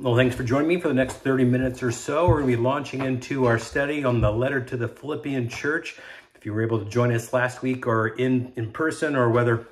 Well, thanks for joining me for the next 30 minutes or so. We're going to be launching into our study on the letter to the Philippian church. If you were able to join us last week or in, in person or whether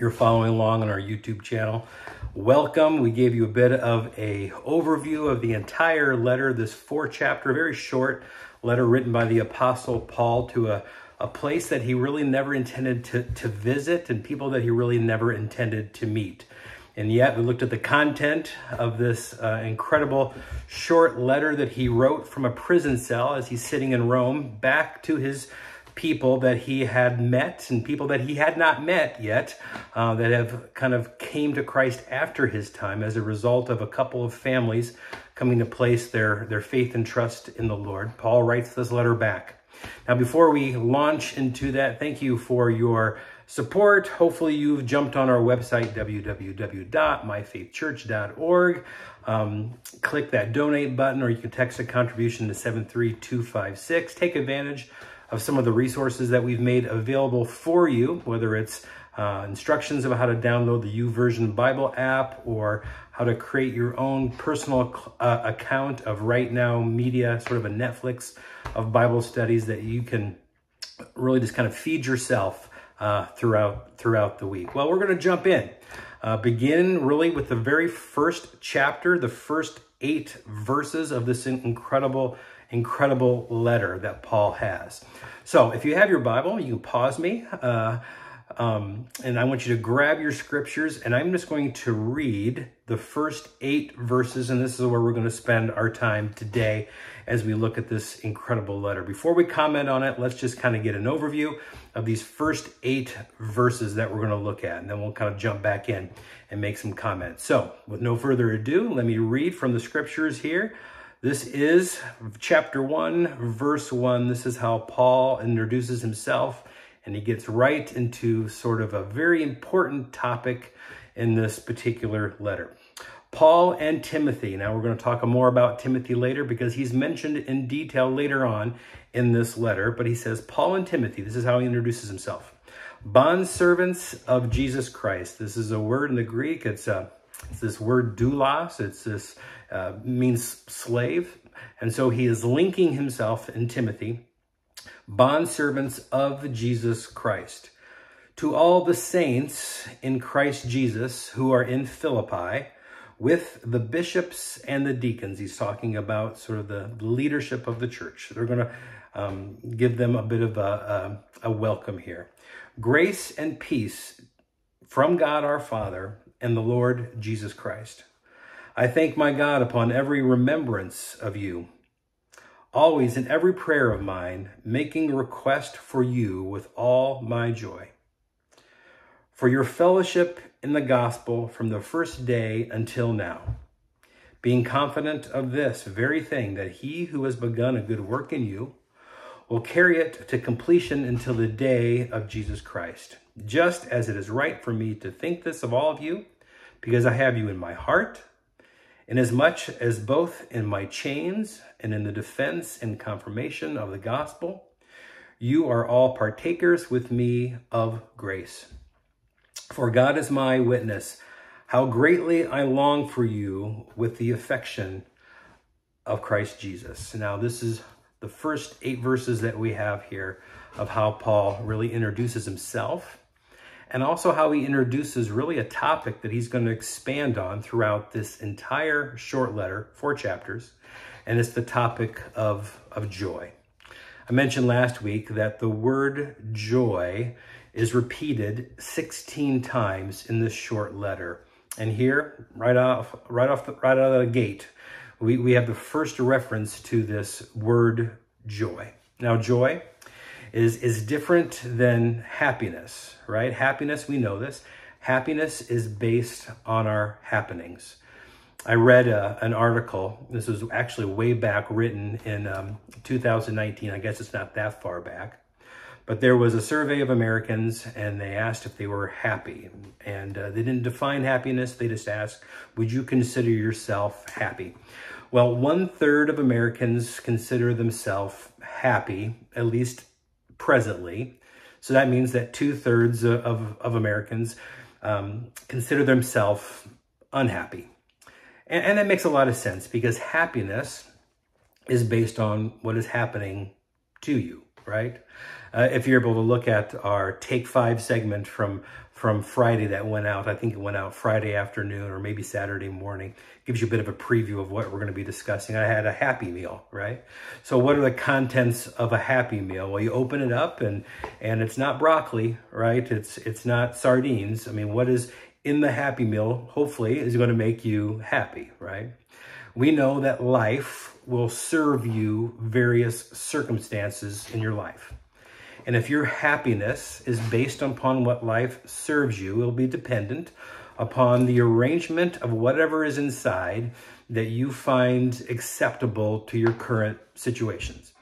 you're following along on our YouTube channel, welcome. We gave you a bit of a overview of the entire letter, this four chapter, very short letter written by the apostle Paul to a, a place that he really never intended to, to visit and people that he really never intended to meet. And yet, we looked at the content of this uh, incredible short letter that he wrote from a prison cell as he's sitting in Rome back to his people that he had met and people that he had not met yet uh, that have kind of came to Christ after his time as a result of a couple of families coming to place their, their faith and trust in the Lord. Paul writes this letter back. Now, before we launch into that, thank you for your support. Hopefully you've jumped on our website, www.myfaithchurch.org. Um, click that donate button or you can text a contribution to 73256. Take advantage of some of the resources that we've made available for you, whether it's uh, instructions about how to download the YouVersion Bible app or how to create your own personal uh, account of Right Now Media, sort of a Netflix of Bible studies that you can really just kind of feed yourself uh, throughout throughout the week. Well, we're going to jump in. Uh, begin really with the very first chapter, the first eight verses of this incredible, incredible letter that Paul has. So, if you have your Bible, you can pause me. Uh, um, and I want you to grab your scriptures, and I'm just going to read the first eight verses, and this is where we're going to spend our time today as we look at this incredible letter. Before we comment on it, let's just kind of get an overview of these first eight verses that we're going to look at, and then we'll kind of jump back in and make some comments. So, with no further ado, let me read from the scriptures here. This is chapter 1, verse 1. This is how Paul introduces himself and he gets right into sort of a very important topic in this particular letter. Paul and Timothy. Now, we're going to talk more about Timothy later because he's mentioned in detail later on in this letter. But he says, Paul and Timothy, this is how he introduces himself. Bond servants of Jesus Christ. This is a word in the Greek. It's, a, uh, it's this word doulos. It's this uh, means slave. And so he is linking himself in Timothy bondservants of Jesus Christ. To all the saints in Christ Jesus who are in Philippi, with the bishops and the deacons. He's talking about sort of the leadership of the church. They're going to um, give them a bit of a, a, a welcome here. Grace and peace from God our Father and the Lord Jesus Christ. I thank my God upon every remembrance of you always in every prayer of mine, making request for you with all my joy. For your fellowship in the gospel from the first day until now, being confident of this very thing, that he who has begun a good work in you will carry it to completion until the day of Jesus Christ. Just as it is right for me to think this of all of you, because I have you in my heart, inasmuch as both in my chains and in the defense and confirmation of the gospel, you are all partakers with me of grace. For God is my witness, how greatly I long for you with the affection of Christ Jesus. Now, this is the first eight verses that we have here of how Paul really introduces himself and also how he introduces really a topic that he's going to expand on throughout this entire short letter, four chapters, and it's the topic of, of joy. I mentioned last week that the word joy is repeated 16 times in this short letter. And here, right off, right off, the, right out of the gate, we, we have the first reference to this word joy. Now, joy is, is different than happiness, right? Happiness, we know this. Happiness is based on our happenings. I read uh, an article, this was actually way back written in um, 2019. I guess it's not that far back. But there was a survey of Americans and they asked if they were happy. And uh, they didn't define happiness. They just asked, would you consider yourself happy? Well, one third of Americans consider themselves happy, at least presently. So that means that two thirds of, of Americans um, consider themselves unhappy. And, and that makes a lot of sense because happiness is based on what is happening to you, right? Uh, if you're able to look at our Take Five segment from from Friday that went out, I think it went out Friday afternoon or maybe Saturday morning, gives you a bit of a preview of what we're going to be discussing. I had a Happy Meal, right? So what are the contents of a Happy Meal? Well, you open it up and and it's not broccoli, right? It's it's not sardines. I mean, what is in the Happy Meal, hopefully, is going to make you happy, right? We know that life will serve you various circumstances in your life. And if your happiness is based upon what life serves you, it'll be dependent upon the arrangement of whatever is inside that you find acceptable to your current situations.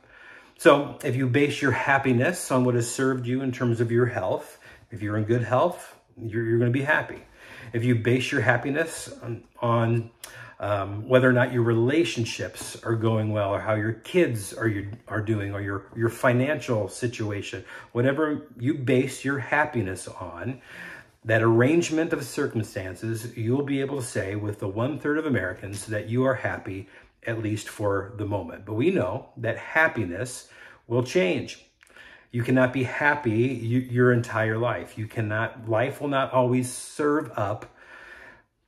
So if you base your happiness on what has served you in terms of your health, if you're in good health, you're, you're going to be happy. If you base your happiness on, on um, whether or not your relationships are going well or how your kids are you are doing or your your financial situation whatever you base your happiness on that arrangement of circumstances you'll be able to say with the one third of americans that you are happy at least for the moment. But we know that happiness will change. You cannot be happy your entire life. You cannot life will not always serve up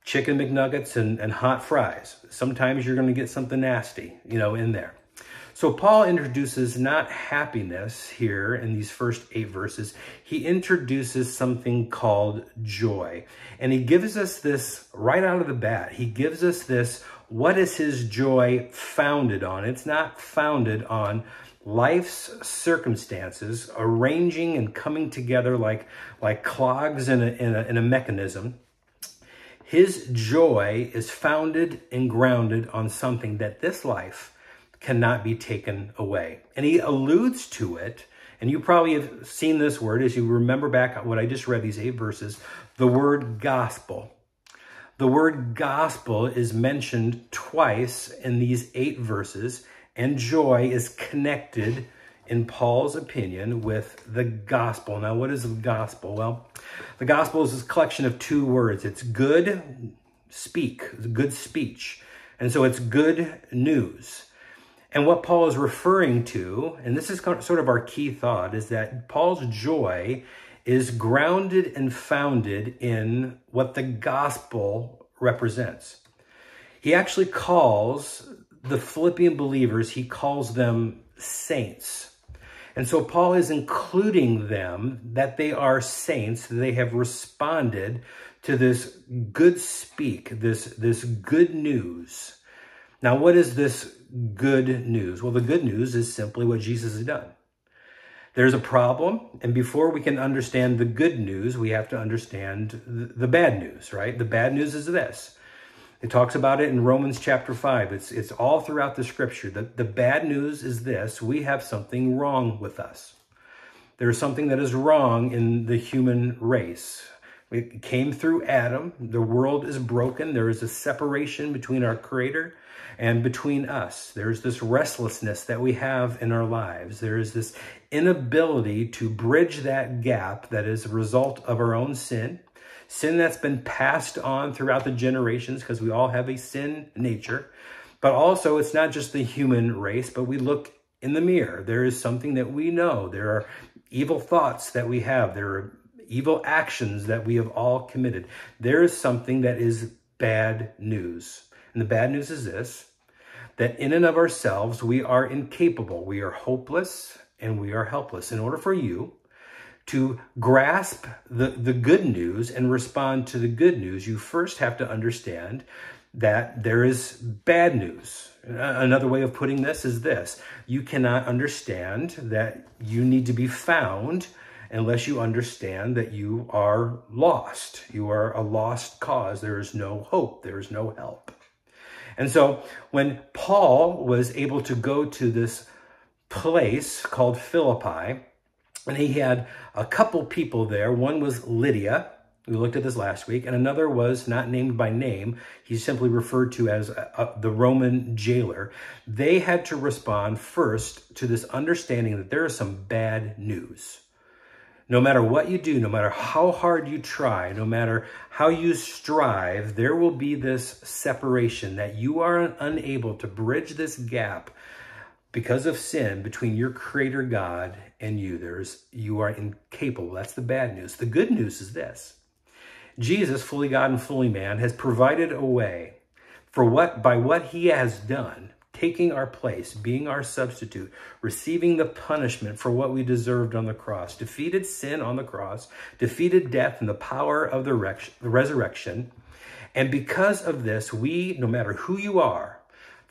chicken McNuggets and, and hot fries. Sometimes you're going to get something nasty, you know, in there. So Paul introduces not happiness here in these first eight verses. He introduces something called joy. And he gives us this right out of the bat. He gives us this, what is his joy founded on? It's not founded on life's circumstances arranging and coming together like, like clogs in a, in a, in a mechanism. His joy is founded and grounded on something that this life cannot be taken away. And he alludes to it, and you probably have seen this word as you remember back what I just read, these eight verses, the word gospel. The word gospel is mentioned twice in these eight verses, and joy is connected in Paul's opinion, with the gospel. Now, what is the gospel? Well, the gospel is a collection of two words. It's good speak, good speech. And so it's good news. And what Paul is referring to, and this is sort of our key thought, is that Paul's joy is grounded and founded in what the gospel represents. He actually calls the Philippian believers, he calls them saints. And so Paul is including them that they are saints, they have responded to this good speak, this, this good news. Now, what is this good news? Well, the good news is simply what Jesus has done. There's a problem, and before we can understand the good news, we have to understand the bad news, right? The bad news is this it talks about it in Romans chapter 5. It's, it's all throughout the scripture. The, the bad news is this we have something wrong with us. There's something that is wrong in the human race. It came through Adam. The world is broken. There is a separation between our Creator and between us. There's this restlessness that we have in our lives. There is this inability to bridge that gap that is a result of our own sin sin that's been passed on throughout the generations because we all have a sin nature. But also, it's not just the human race, but we look in the mirror. There is something that we know. There are evil thoughts that we have. There are evil actions that we have all committed. There is something that is bad news. And the bad news is this that in and of ourselves, we are incapable, we are hopeless, and we are helpless. In order for you to grasp the, the good news and respond to the good news, you first have to understand that there is bad news. Another way of putting this is this you cannot understand that you need to be found unless you understand that you are lost. You are a lost cause. There is no hope, there is no help. And so when Paul was able to go to this place called Philippi, and he had a couple people there. One was Lydia, we looked at this last week, and another was not named by name. He's simply referred to as a, a, the Roman jailer. They had to respond first to this understanding that there is some bad news. No matter what you do, no matter how hard you try, no matter how you strive, there will be this separation that you are unable to bridge this gap because of sin between your creator God and you. There's you are incapable. That's the bad news. The good news is this. Jesus, fully God and fully man, has provided a way for what by what he has done taking our place, being our substitute, receiving the punishment for what we deserved on the cross, defeated sin on the cross, defeated death and the power of the resurrection. And because of this, we, no matter who you are,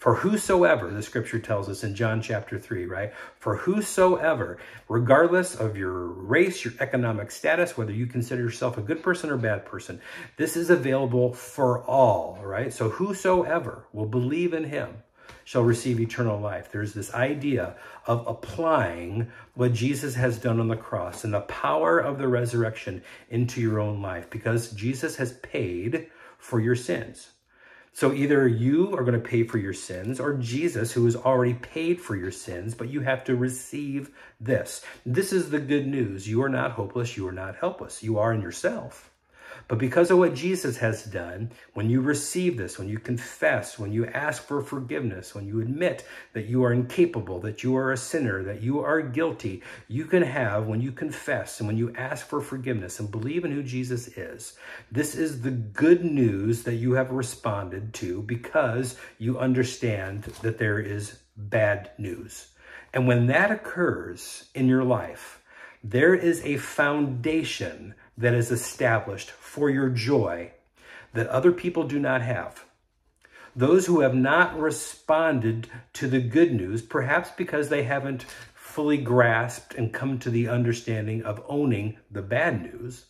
for whosoever, the scripture tells us in John chapter 3, right? For whosoever, regardless of your race, your economic status, whether you consider yourself a good person or bad person, this is available for all, right? So whosoever will believe in him shall receive eternal life. There's this idea of applying what Jesus has done on the cross and the power of the resurrection into your own life because Jesus has paid for your sins. So either you are going to pay for your sins or Jesus, who has already paid for your sins, but you have to receive this. This is the good news. You are not hopeless. You are not helpless. You are in yourself. But because of what Jesus has done, when you receive this, when you confess, when you ask for forgiveness, when you admit that you are incapable, that you are a sinner, that you are guilty, you can have, when you confess and when you ask for forgiveness and believe in who Jesus is, this is the good news that you have responded to because you understand that there is bad news. And when that occurs in your life, there is a foundation that is established for your joy that other people do not have. Those who have not responded to the good news, perhaps because they haven't fully grasped and come to the understanding of owning the bad news,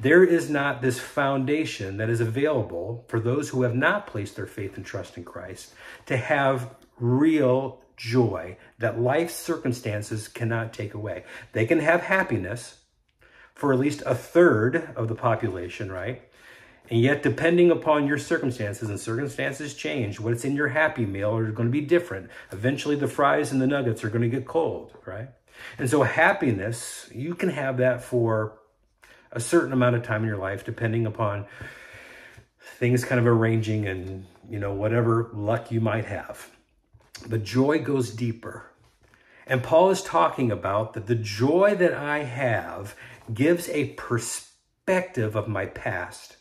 there is not this foundation that is available for those who have not placed their faith and trust in Christ to have real joy that life's circumstances cannot take away. They can have happiness, for at least a third of the population, right? And yet, depending upon your circumstances, and circumstances change, what's in your Happy Meal are going to be different. Eventually, the fries and the nuggets are going to get cold, right? And so, happiness, you can have that for a certain amount of time in your life, depending upon things kind of arranging and, you know, whatever luck you might have. But joy goes deeper. And Paul is talking about that the joy that I have gives a perspective of my past.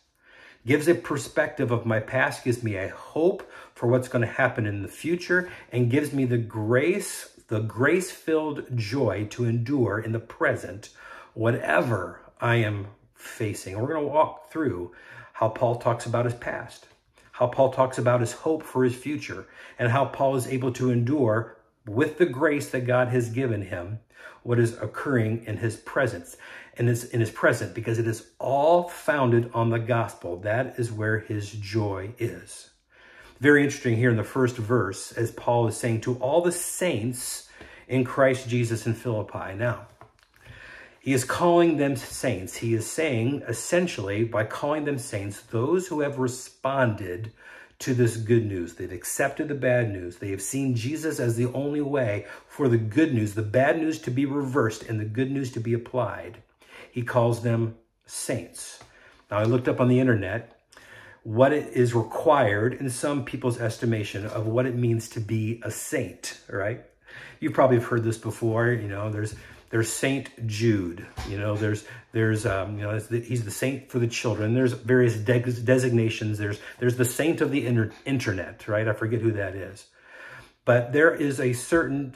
Gives a perspective of my past, gives me a hope for what's going to happen in the future, and gives me the grace, the grace filled joy to endure in the present, whatever I am facing. We're going to walk through how Paul talks about his past, how Paul talks about his hope for his future, and how Paul is able to endure with the grace that God has given him what is occurring in his presence and is in his present because it is all founded on the gospel. That is where his joy is. Very interesting here in the first verse, as Paul is saying to all the saints in Christ Jesus in Philippi. Now, he is calling them saints. He is saying, essentially, by calling them saints, those who have responded to this good news. They've accepted the bad news. They have seen Jesus as the only way for the good news, the bad news to be reversed and the good news to be applied he calls them saints. Now, I looked up on the internet what it is required in some people's estimation of what it means to be a saint, right? You probably have heard this before. You know, there's there's Saint Jude. You know, there's there's um, you know he's the saint for the children. There's various de designations. There's there's the saint of the inter internet, right? I forget who that is, but there is a certain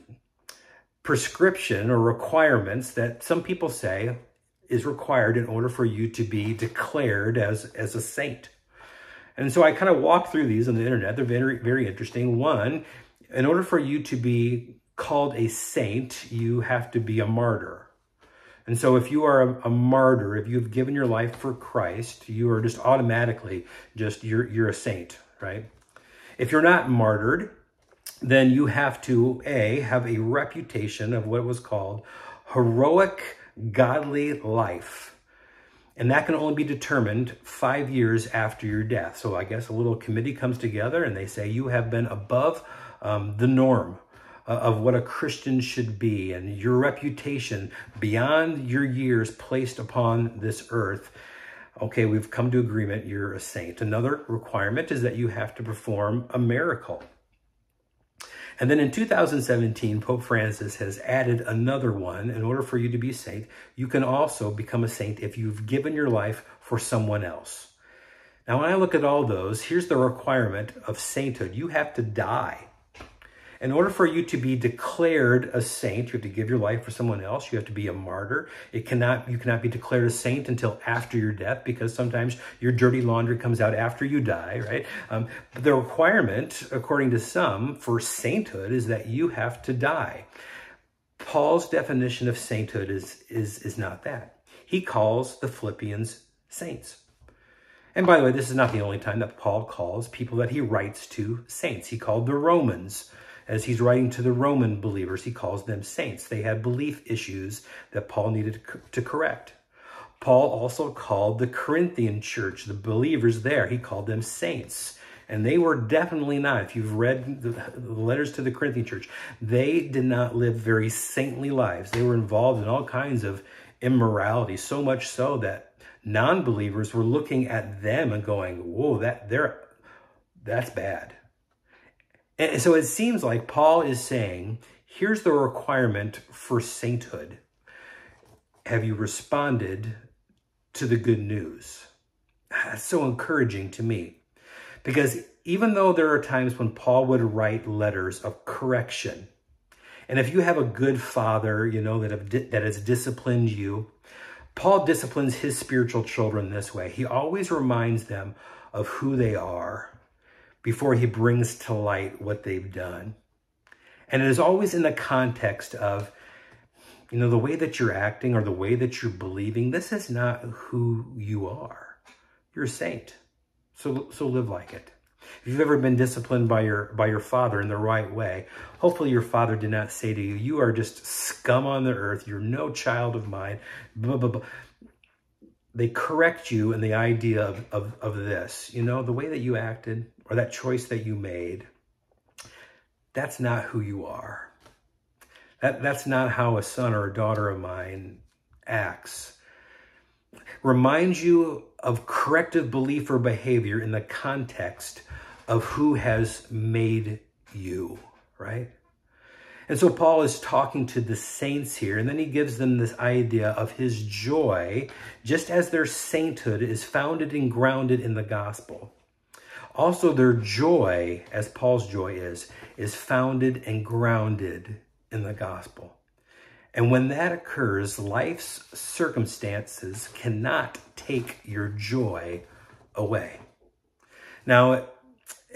prescription or requirements that some people say is required in order for you to be declared as, as a saint. And so I kind of walk through these on the internet. They're very, very interesting. One, in order for you to be called a saint, you have to be a martyr. And so if you are a, a, martyr, if you've given your life for Christ, you are just automatically just, you're, you're a saint, right? If you're not martyred, then you have to, A, have a reputation of what was called heroic godly life. And that can only be determined five years after your death. So I guess a little committee comes together and they say you have been above um, the norm uh, of what a Christian should be and your reputation beyond your years placed upon this earth, okay, we've come to agreement, you're a saint. Another requirement is that you have to perform a miracle. And then in 2017, Pope Francis has added another one. In order for you to be a saint, you can also become a saint if you've given your life for someone else. Now, when I look at all those, here's the requirement of sainthood. You have to die. In order for you to be declared a saint, you have to give your life for someone else. You have to be a martyr. It cannot, you cannot be declared a saint until after your death because sometimes your dirty laundry comes out after you die, right? Um, but the requirement, according to some, for sainthood is that you have to die. Paul's definition of sainthood is, is, is not that. He calls the Philippians saints. And by the way, this is not the only time that Paul calls people that he writes to saints. He called the Romans as he's writing to the Roman believers, he calls them saints. They had belief issues that Paul needed to correct. Paul also called the Corinthian church, the believers there, he called them saints. And they were definitely not, if you've read the letters to the Corinthian church, they did not live very saintly lives. They were involved in all kinds of immorality, so much so that non-believers were looking at them and going, whoa, that they're that's bad. And so it seems like Paul is saying, here's the requirement for sainthood. Have you responded to the good news? That's so encouraging to me. Because even though there are times when Paul would write letters of correction, and if you have a good father, you know, that, that has disciplined you, Paul disciplines his spiritual children this way. He always reminds them of who they are before he brings to light what they've done. And it is always in the context of, you know, the way that you're acting or the way that you're believing, this is not who you are. You're a saint. So, so live like it. If you've ever been disciplined by your by your father in the right way, hopefully your father did not say to you, you are just scum on the earth, you're no child of mine, blah, blah, blah. They correct you in the idea of, of, of this. You know, the way that you acted, or that choice that you made, that's not who you are. That, that's not how a son or a daughter of mine acts. Reminds you of corrective belief or behavior in the context of who has made you, right? And so Paul is talking to the saints here, and then he gives them this idea of his joy, just as their sainthood is founded and grounded in the gospel. Also, their joy, as Paul's joy is, is founded and grounded in the gospel. And when that occurs, life's circumstances cannot take your joy away. Now,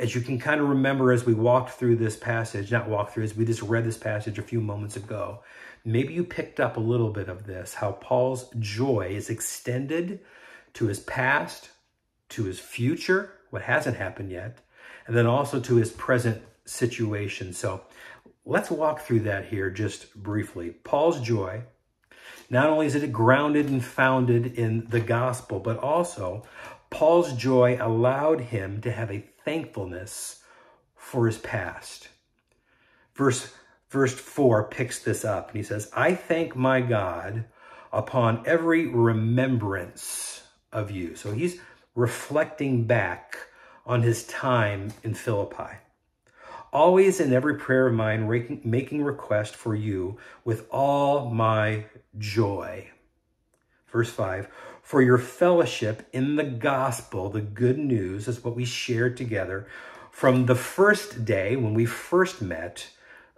as you can kind of remember as we walked through this passage, not walk through, as we just read this passage a few moments ago, maybe you picked up a little bit of this, how Paul's joy is extended to his past, to his future, what hasn't happened yet, and then also to his present situation. So let's walk through that here just briefly. Paul's joy, not only is it grounded and founded in the gospel, but also Paul's joy allowed him to have a thankfulness for his past. Verse, verse 4 picks this up and he says, I thank my God upon every remembrance of you. So he's reflecting back on his time in Philippi. Always in every prayer of mine, making request for you with all my joy. Verse 5 For your fellowship in the gospel, the good news, is what we shared together from the first day when we first met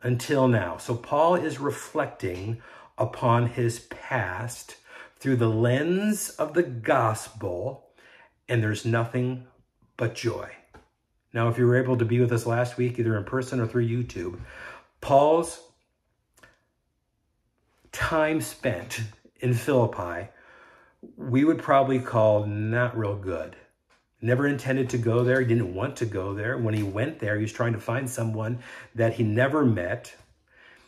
until now. So Paul is reflecting upon his past through the lens of the gospel and there's nothing but joy. Now, if you were able to be with us last week, either in person or through YouTube, Paul's time spent in Philippi, we would probably call not real good. Never intended to go there. He didn't want to go there. When he went there, he was trying to find someone that he never met.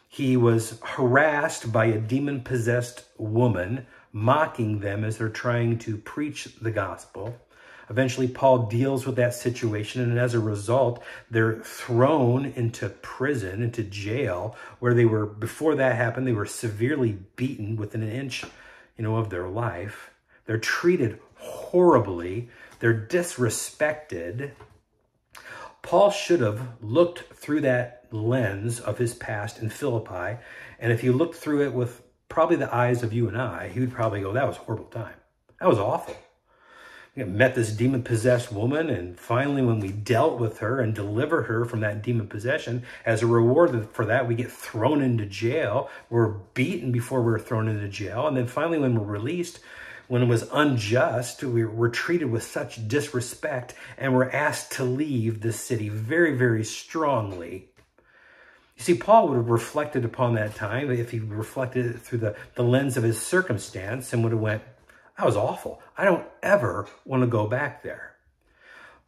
He was harassed by a demon possessed woman, mocking them as they're trying to preach the gospel. Eventually, Paul deals with that situation, and as a result, they're thrown into prison, into jail, where they were, before that happened, they were severely beaten within an inch, you know, of their life. They're treated horribly. They're disrespected. Paul should have looked through that lens of his past in Philippi, and if he looked through it with probably the eyes of you and I, he would probably go, that was a horrible time. That was awful met this demon possessed woman, and finally, when we dealt with her and delivered her from that demon possession, as a reward for that, we get thrown into jail. We're beaten before we're thrown into jail. And then finally, when we're released, when it was unjust, we were treated with such disrespect and we're asked to leave the city very, very strongly. You see, Paul would have reflected upon that time if he reflected through the, the lens of his circumstance and would have went, that was awful. I don't ever want to go back there.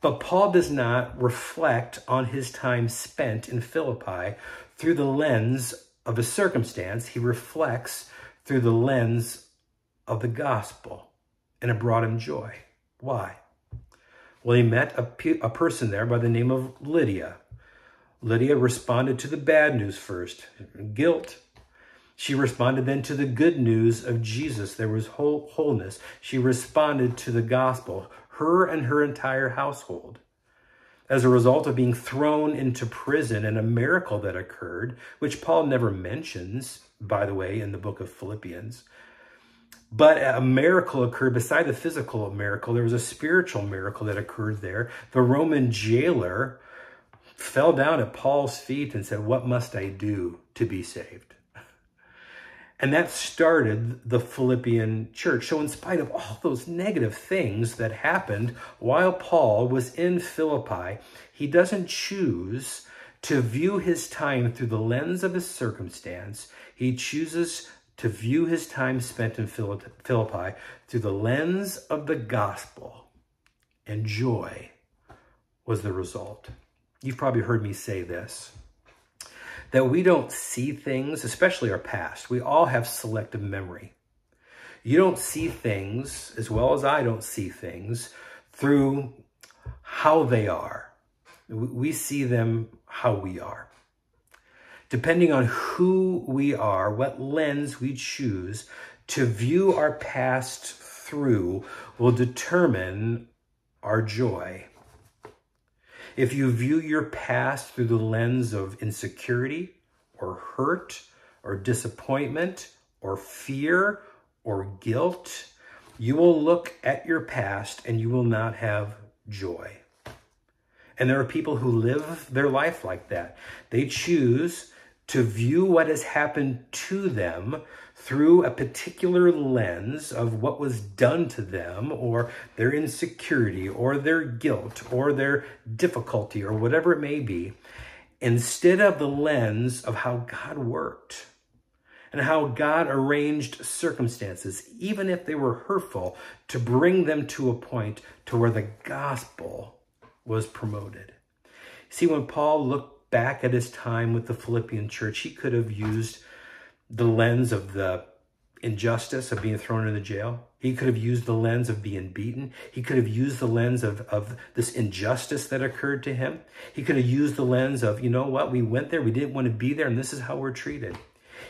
But Paul does not reflect on his time spent in Philippi through the lens of a circumstance. He reflects through the lens of the gospel, and it brought him joy. Why? Well, he met a, a person there by the name of Lydia. Lydia responded to the bad news first guilt, she responded then to the good news of Jesus. There was whole, wholeness. She responded to the gospel, her and her entire household. As a result of being thrown into prison and a miracle that occurred, which Paul never mentions, by the way, in the book of Philippians. But a miracle occurred beside the physical miracle. There was a spiritual miracle that occurred there. The Roman jailer fell down at Paul's feet and said, What must I do to be saved? And that started the Philippian church. So, in spite of all those negative things that happened while Paul was in Philippi, he doesn't choose to view his time through the lens of his circumstance. He chooses to view his time spent in Philippi through the lens of the gospel. And joy was the result. You've probably heard me say this that we don't see things, especially our past. We all have selective memory. You don't see things, as well as I don't see things, through how they are. We see them how we are. Depending on who we are, what lens we choose to view our past through will determine our joy if you view your past through the lens of insecurity or hurt or disappointment or fear or guilt, you will look at your past and you will not have joy. And there are people who live their life like that. They choose to view what has happened to them through a particular lens of what was done to them or their insecurity or their guilt or their difficulty or whatever it may be, instead of the lens of how God worked and how God arranged circumstances, even if they were hurtful, to bring them to a point to where the gospel was promoted. See, when Paul looked back at his time with the Philippian church, he could have used the lens of the injustice of being thrown in the jail. He could have used the lens of being beaten. He could have used the lens of, of this injustice that occurred to him. He could have used the lens of, you know what, we went there, we didn't want to be there, and this is how we're treated.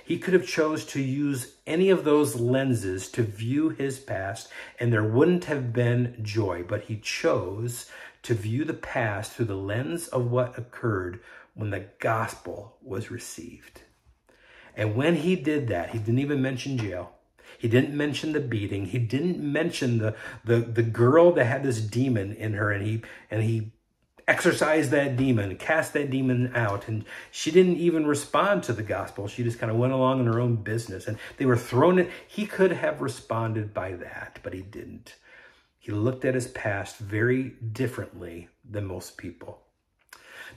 He could have chose to use any of those lenses to view his past, and there wouldn't have been joy, but he chose to view the past through the lens of what occurred when the gospel was received. And when he did that, he didn't even mention jail. He didn't mention the beating. He didn't mention the, the, the girl that had this demon in her and he, and he exorcised that demon, cast that demon out. And she didn't even respond to the gospel. She just kind of went along in her own business and they were thrown in. He could have responded by that, but he didn't. He looked at his past very differently than most people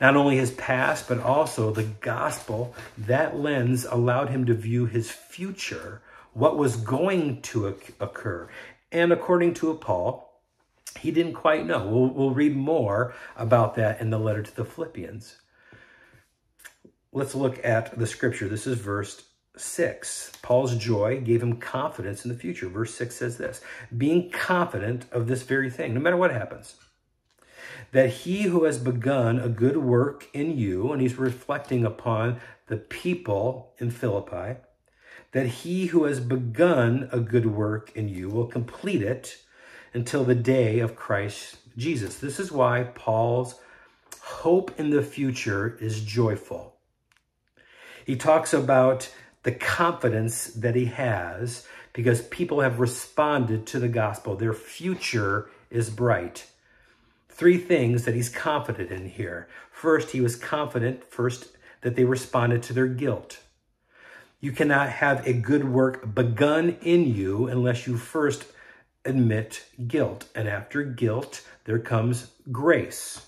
not only his past, but also the gospel, that lens allowed him to view his future, what was going to occur. And according to Paul, he didn't quite know. We'll, we'll read more about that in the letter to the Philippians. Let's look at the scripture. This is verse 6, Paul's joy gave him confidence in the future. Verse 6 says this being confident of this very thing, no matter what happens, that he who has begun a good work in you, and he's reflecting upon the people in Philippi, that he who has begun a good work in you will complete it until the day of Christ Jesus. This is why Paul's hope in the future is joyful. He talks about the confidence that he has because people have responded to the gospel. Their future is bright. Three things that he's confident in here. First, he was confident, first, that they responded to their guilt. You cannot have a good work begun in you unless you first admit guilt. And after guilt, there comes grace.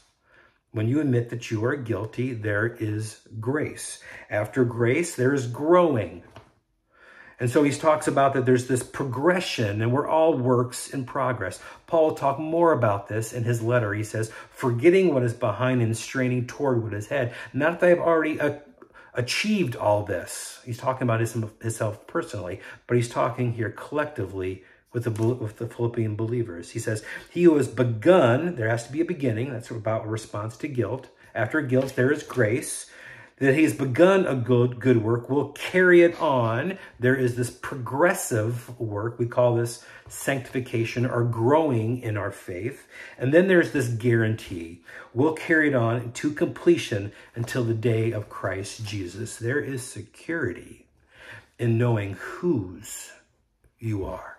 When you admit that you are guilty, there is grace. After grace, there is growing. And so he talks about that there's this progression and we're all works in progress. Paul will talk more about this in his letter. He says, forgetting what is behind and straining toward what is ahead. Not that I've already uh, achieved all this. He's talking about himself personally, but he's talking here collectively with the, with the Philippian believers. He says, he who has begun, there has to be a beginning. That's about a response to guilt. After guilt, there is grace. That he has begun a good, good work will carry it on. There is this progressive work. We call this sanctification or growing in our faith. And then there's this guarantee. We'll carry it on to completion until the day of Christ Jesus. There is security in knowing whose you are.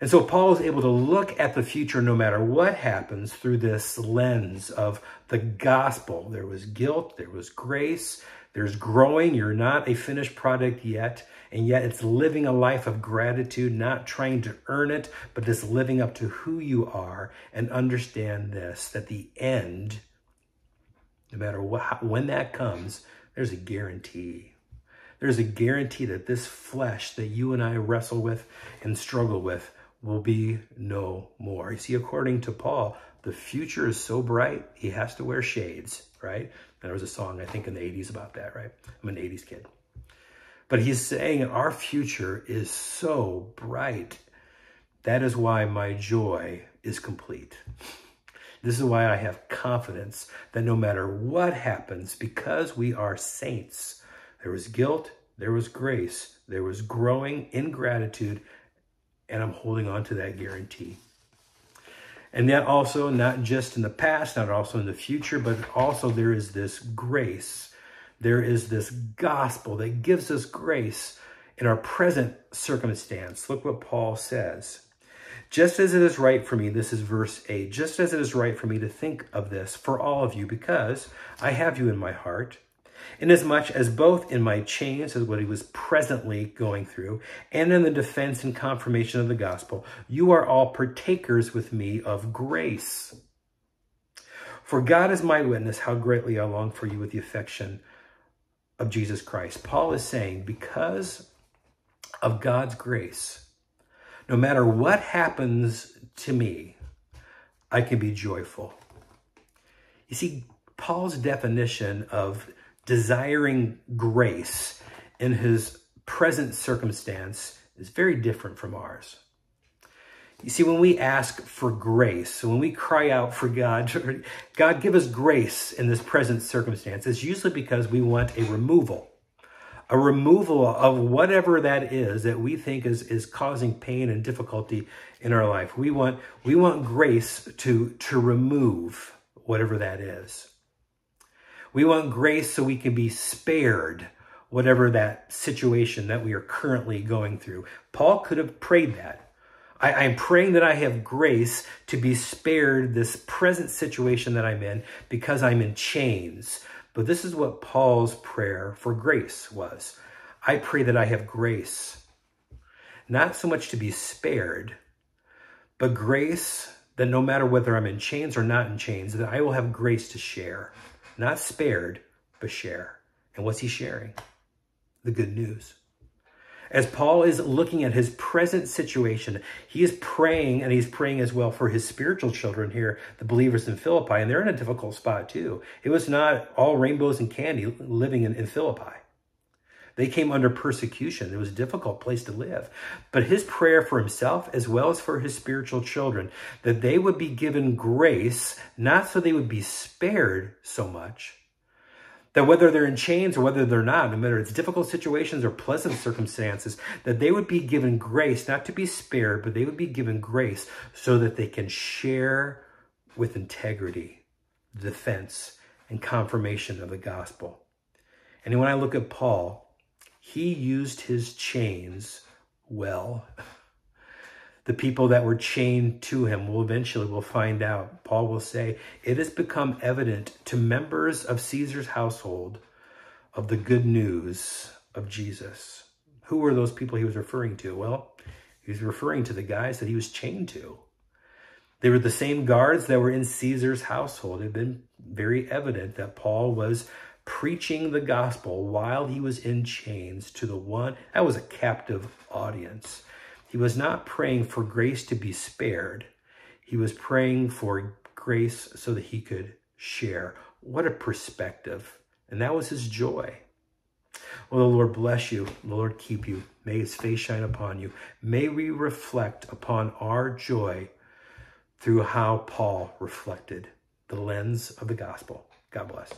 And so Paul is able to look at the future no matter what happens through this lens of the gospel. There was guilt, there was grace, there's growing. You're not a finished product yet. And yet it's living a life of gratitude, not trying to earn it, but just living up to who you are and understand this, that the end, no matter what, when that comes, there's a guarantee. There's a guarantee that this flesh that you and I wrestle with and struggle with will be no more. You see, according to Paul, the future is so bright, he has to wear shades, right? There was a song, I think, in the 80s about that, right? I'm an 80s kid. But he's saying our future is so bright. That is why my joy is complete. This is why I have confidence that no matter what happens, because we are saints, there was guilt, there was grace, there was growing in gratitude, and I'm holding on to that guarantee. And that also, not just in the past, not also in the future, but also there is this grace. There is this gospel that gives us grace in our present circumstance. Look what Paul says. Just as it is right for me, this is verse 8, just as it is right for me to think of this for all of you, because I have you in my heart inasmuch as both in my chains, as what he was presently going through, and in the defense and confirmation of the gospel, you are all partakers with me of grace. For God is my witness how greatly I long for you with the affection of Jesus Christ. Paul is saying, because of God's grace, no matter what happens to me, I can be joyful. You see, Paul's definition of desiring grace in his present circumstance is very different from ours. You see, when we ask for grace, when we cry out for God, God give us grace in this present circumstance, it's usually because we want a removal, a removal of whatever that is that we think is, is causing pain and difficulty in our life. We want, we want grace to, to remove whatever that is. We want grace so we can be spared whatever that situation that we are currently going through. Paul could have prayed that. I, am praying that I have grace to be spared this present situation that I'm in because I'm in chains. But this is what Paul's prayer for grace was. I pray that I have grace, not so much to be spared, but grace that no matter whether I'm in chains or not in chains, that I will have grace to share. Not spared, but share. And what's he sharing? The good news. As Paul is looking at his present situation, he is praying, and he's praying as well for his spiritual children here, the believers in Philippi, and they're in a difficult spot too. It was not all rainbows and candy living in, in Philippi. They came under persecution. It was a difficult place to live. But his prayer for himself, as well as for his spiritual children, that they would be given grace, not so they would be spared so much, that whether they're in chains or whether they're not, no matter it's difficult situations or pleasant circumstances, that they would be given grace, not to be spared, but they would be given grace so that they can share with integrity the defense and confirmation of the gospel. And when I look at Paul, he used his chains well. The people that were chained to him will eventually will find out. Paul will say, It has become evident to members of Caesar's household of the good news of Jesus. Who were those people he was referring to? Well, he was referring to the guys that he was chained to. They were the same guards that were in Caesar's household. It had been very evident that Paul was preaching the gospel while he was in chains to the one that was a captive audience. He was not praying for grace to be spared. He was praying for grace so that he could share. What a perspective. And that was his joy. Well, the Lord bless you. The Lord keep you. May his face shine upon you. May we reflect upon our joy through how Paul reflected the lens of the gospel. God bless.